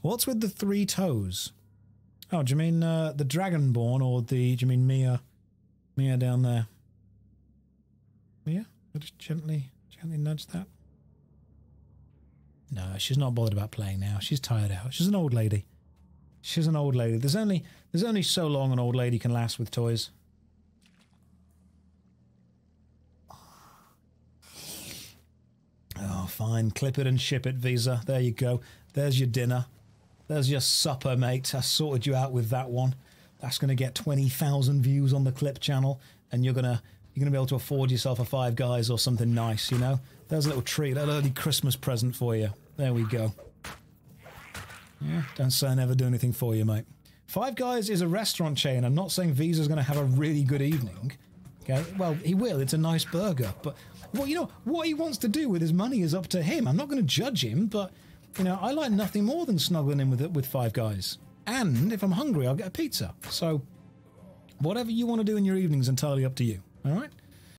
What's with the three toes? Oh, do you mean uh, the Dragonborn or the? Do you mean Mia? Mia down there. Mia? I just gently, gently nudge that. No, she's not bothered about playing now. She's tired out. She's an old lady. She's an old lady. There's only there's only so long an old lady can last with toys. Oh, fine. Clip it and ship it, Visa. There you go. There's your dinner. There's your supper, mate. I sorted you out with that one. That's going to get 20,000 views on the clip channel, and you're going to you're going to be able to afford yourself a Five Guys or something nice, you know? There's a little treat, a little early Christmas present for you. There we go. Yeah, don't say I never do anything for you, mate. Five Guys is a restaurant chain. I'm not saying Visa's going to have a really good evening. Okay, well, he will. It's a nice burger, but well, you know what he wants to do with his money is up to him. I'm not going to judge him, but you know, I like nothing more than snuggling in with it with Five Guys. And if I'm hungry, I'll get a pizza. So, whatever you want to do in your evenings, entirely up to you. All right.